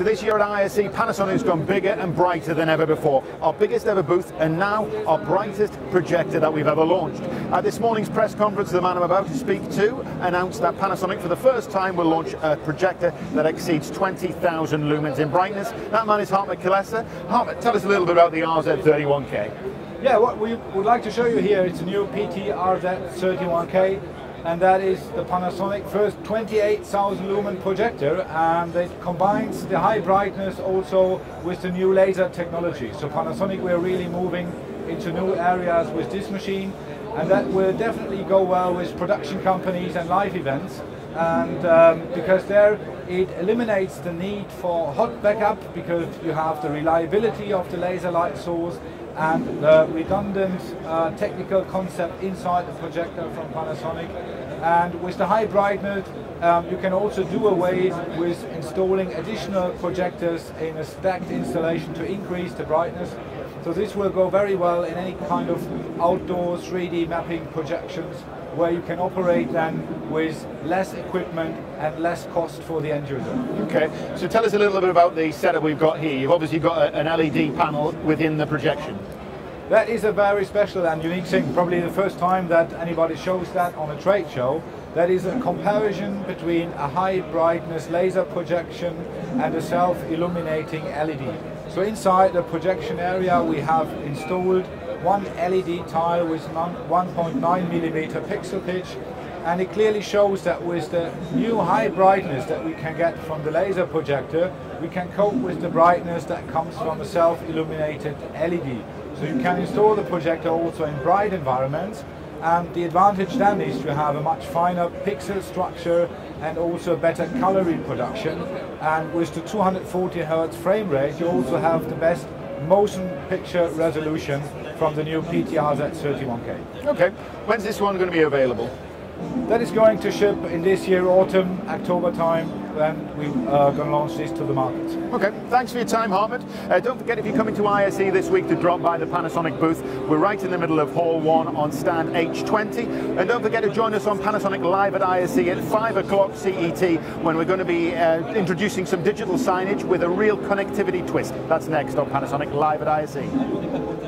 So this year at ISE, Panasonic's gone bigger and brighter than ever before. Our biggest ever booth and now our brightest projector that we've ever launched. At this morning's press conference, the man I'm about to speak to announced that Panasonic for the first time will launch a projector that exceeds 20,000 lumens in brightness. That man is Hartmut Kulessa. Hartmut, tell us a little bit about the RZ31K. Yeah, what we would like to show you here is a new PT RZ31K and that is the Panasonic first 28,000 lumen projector and it combines the high brightness also with the new laser technology. So Panasonic we're really moving into new areas with this machine and that will definitely go well with production companies and live events and um, because there it eliminates the need for hot backup because you have the reliability of the laser light source and the redundant uh, technical concept inside the projector from Panasonic. And with the high brightness, um, you can also do away with installing additional projectors in a stacked installation to increase the brightness. So this will go very well in any kind of outdoor 3D mapping projections where you can operate then with less equipment and less cost for the end user. Okay, so tell us a little bit about the setup we've got here. You've obviously got a, an LED panel within the projection. That is a very special and unique thing, probably the first time that anybody shows that on a trade show. That is a comparison between a high brightness laser projection and a self-illuminating LED. So inside the projection area we have installed one LED tile with 1.9 millimeter pixel pitch and it clearly shows that with the new high brightness that we can get from the laser projector, we can cope with the brightness that comes from a self-illuminated LED. So you can install the projector also in bright environments and the advantage then is to have a much finer pixel structure and also better color reproduction and with the 240 Hz frame rate you also have the best motion picture resolution from the new PT RZ31K. Okay, when's this one going to be available? That is going to ship in this year, autumn, October time, when we are going to launch this to the market. Okay, thanks for your time, Hartmut. Uh, don't forget if you come into ISE this week to drop by the Panasonic booth. We're right in the middle of Hall 1 on stand H20. And don't forget to join us on Panasonic Live at ISE at 5 o'clock CET when we're going to be uh, introducing some digital signage with a real connectivity twist. That's next on Panasonic Live at ISE.